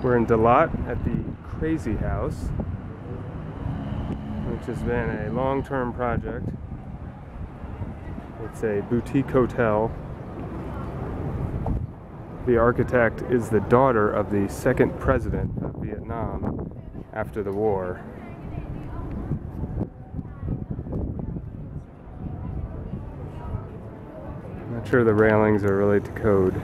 We're in Dalat at the Crazy House, which has been a long term project. It's a boutique hotel. The architect is the daughter of the second president of Vietnam after the war. I'm Not sure the railings are really to code.